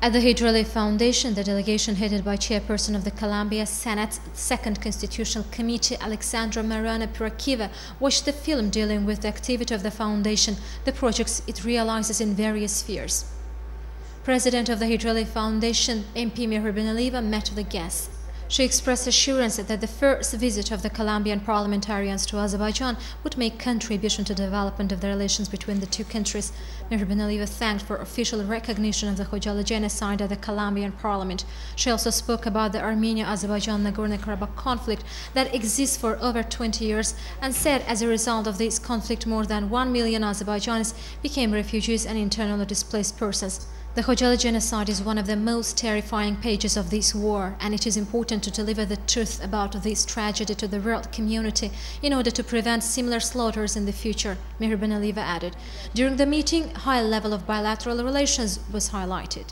At the Heydar Aliyev Foundation, the delegation headed by chairperson of the Colombia Senate's Second Constitutional Committee, Alexandra Mariana Piraquive, watched the film dealing with the activity of the foundation, the projects it realizes in various spheres. President of the Heydar Aliyev Foundation, MP Mehriban Aliyeva, met with the guests. She expressed assurance that the first visit of the Colombian parliamentarians to Azerbaijan would make contribution to development of the relations between the two countries. Mehriban Aliyeva thanked for official recognition of the Khojaly genocide at the Colombian parliament. She also spoke about the Armenia-Azerbaijan Nagorno-Karabakh conflict that exists for over 20 years and said as a result of this conflict more than 1 million Azerbaijanis became refugees and internally displaced persons. The Khojaly genocide is one of the most terrifying pages of this war, and it is important to deliver the truth about this tragedy to the world community in order to prevent similar slaughters in the future, Mehriban Aliyeva added. During the meeting, high level of bilateral relations was highlighted.